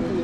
mu